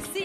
ser